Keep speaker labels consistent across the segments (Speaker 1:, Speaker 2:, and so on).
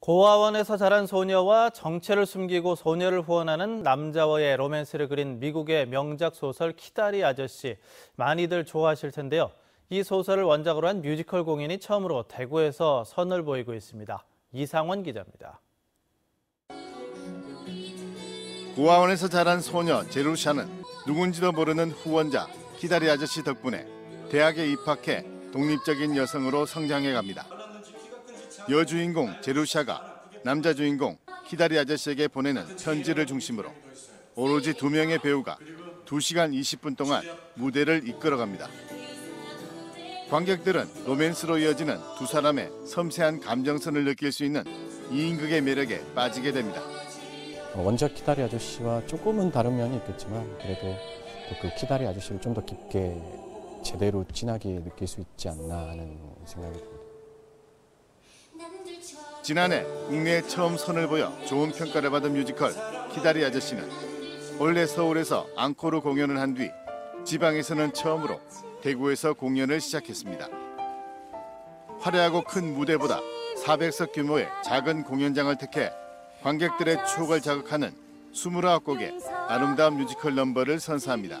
Speaker 1: 고아원에서 자란 소녀와 정체를 숨기고 소녀를 후원하는 남자와의 로맨스를 그린 미국의 명작 소설 키다리 아저씨 많이들 좋아하실 텐데요. 이 소설을 원작으로 한 뮤지컬 공연이 처음으로 대구에서 선을 보이고 있습니다. 이상원 기자입니다.
Speaker 2: 고아원에서 자란 소녀 제루샤는 누군지도 모르는 후원자 키다리 아저씨 덕분에 대학에 입학해 독립적인 여성으로 성장해 갑니다. 여주인공 제루샤가 남자 주인공 키다리 아저씨에게 보내는 편지를 중심으로 오로지 두 명의 배우가 2시간 20분 동안 무대를 이끌어갑니다. 관객들은 로맨스로 이어지는 두 사람의 섬세한 감정선을 느낄 수 있는 이인극의 매력에 빠지게 됩니다.
Speaker 3: 원작 키다리 아저씨와 조금은 다른 면이 있겠지만 그래도 또그 키다리 아저씨를 좀 더 깊게 제대로 진하게 느낄 수 있지 않나 하는 생각이 듭니다.
Speaker 2: 지난해 국내에 처음 선을 보여 좋은 평가를 받은 뮤지컬 키다리 아저씨는 원래 서울에서 앙코르 공연을 한 뒤 지방에서는 처음으로 대구에서 공연을 시작했습니다. 화려하고 큰 무대보다 400석 규모의 작은 공연장을 택해 관객들의 추억을 자극하는 29곡의 아름다운 뮤지컬 넘버를 선사합니다.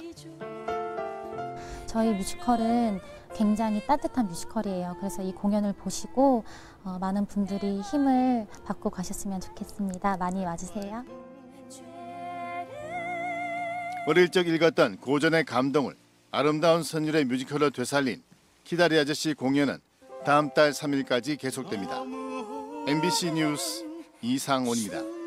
Speaker 4: 저희 뮤지컬은 굉장히 따뜻한 뮤지컬이에요. 그래서 이 공연을 보시고 어, 많은 분들이 힘을 받고 가셨으면 좋겠습니다. 많이 와주세요.
Speaker 2: 어릴 적 읽었던 고전의 감동을 아름다운 선율의 뮤지컬로 되살린 키다리 아저씨 공연은 다음 달 3일까지 계속됩니다. MBC 뉴스 이상원입니다.